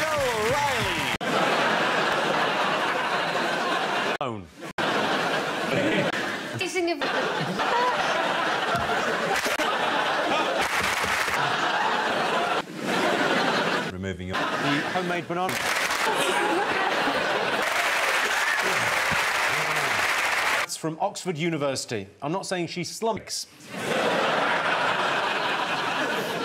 Rachel Riley. Kissing of... Removing the homemade banana. It's from Oxford University. I'm not saying she slumps.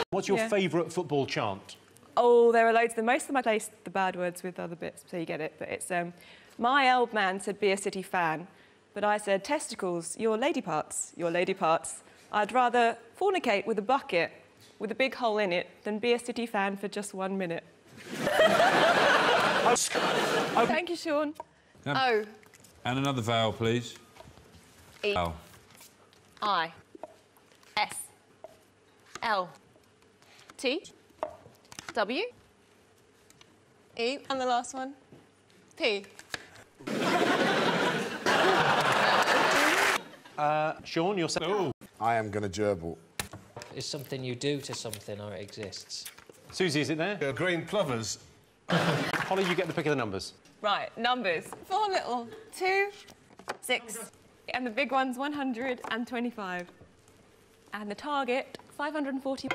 What's your Yeah. favourite football chant? Oh, there are loads of them. Most of them I placed the bad words with other bits, so you get it. But it's um, my old man said be a City fan, but I said testicles, your lady parts, your lady parts. I'd rather fornicate with a bucket with a big hole in it than be a City fan for just one minute. Thank you, Sean. Oh, And another vowel, please. E. I. S. L. T. W. E. And the last one. P. Sean, you're saying. Oh. I am going to gerbil. is something you do to something or it exists. Susie, is it there? Uh, green plovers. Holly, you get the pick of the numbers. Right, numbers. Four little, two, six, and the big one's 125. And the target, 540.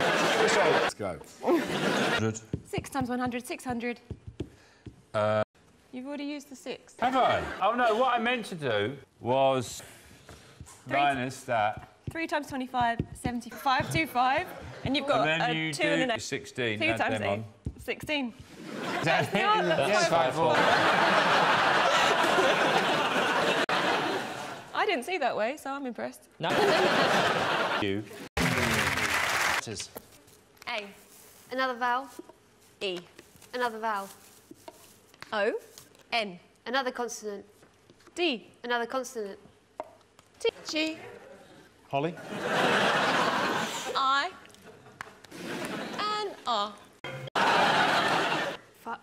Let's go. 100. Six times 100, 600. Uh, You've already used the six. Have I? Oh, no, what I meant to do was minus that. Three times 25, 75, two, five. And you've got And then a you two do and an eight. 16. Two times eight. on. 16. That's not- that's five, four. I didn't see that way, so I'm impressed. No, You. Letters. A. Another vowel. E. Another vowel. O, N, Another consonant. D, Another consonant. T, G, Holly? I, and R. Fuck.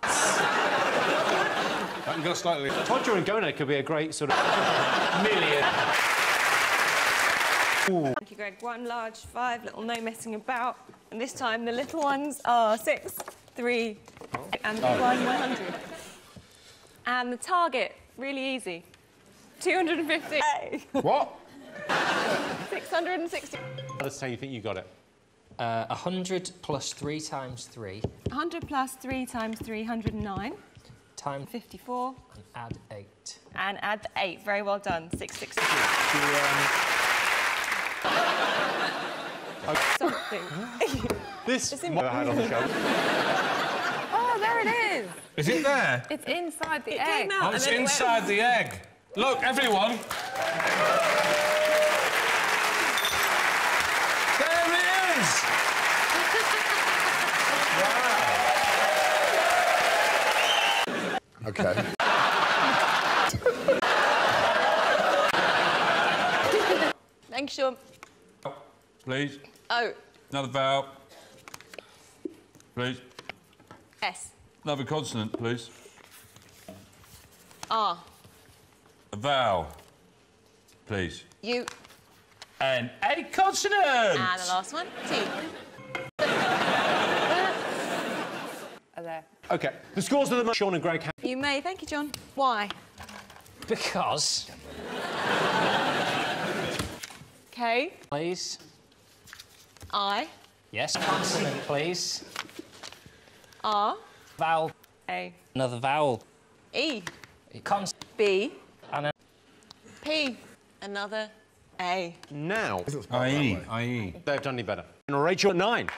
I can go slightly. Todger and Gona could be a great sort of million. Thank you, Greg. One large, five little, no messing about. And this time the little ones are six, three, and the big one, 100. And the target, really easy, 250. What? 660. Let's say you think you got it. uh, 100 plus 3 times 3 100 plus 3 times 309, times 54. and add 8. And add the 8. Very well done. 660. Something. This It's in- never had on the show. Oh, there it is. Is it there? It's inside the It egg. came out Oh, and it's then it went- inside the egg. Look, everyone. There it is. Okay. Thanks, you, Sean. Oh, please. O, Another vowel. Please. S, Another consonant, please. R, A vowel. Please. U, And a consonant. and the last one, T. Are there. Okay, the scores of the Sean and Greg. You may. Thank you, John. Why? Because, K, please. I, Yes, consonant, please. R, Vowel. A, Another vowel. E, Consonant. B, And a P, another A. Now, I.e. I.e. they've done any better. And Rachel at nine.